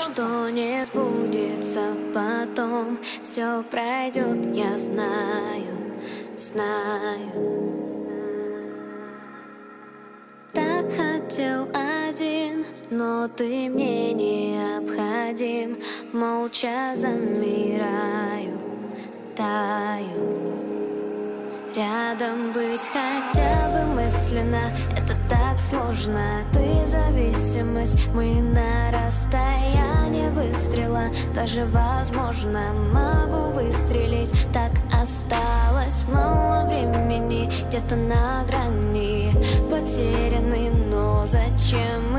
что не сбудется потом. Все пройдет, я знаю, знаю. Так хотел один, но ты мне необходим. Молча замираю, таю. Рядом быть хотя бы мысленно. Это так сложно, ты зависимость Мы на расстоянии выстрела. Даже возможно могу выстрелить. Так осталось мало времени Где-то на грани. Потеряны Но зачем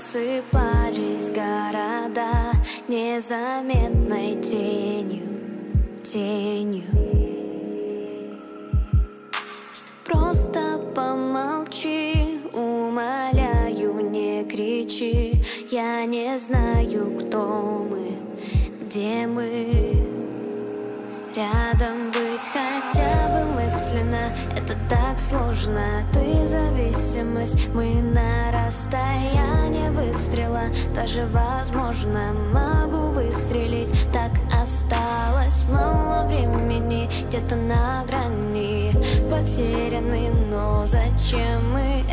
Просыпались города незаметной тенью, тенью. Просто помолчи, умоляю, не кричи. Я не знаю, кто мы, где мы. Рядом Это так сложно, ты зависимость. Мы на расстоянии выстрела. Даже возможно могу выстрелить. Так осталось мало времени. Где-то на грани. Потеряны Но зачем мы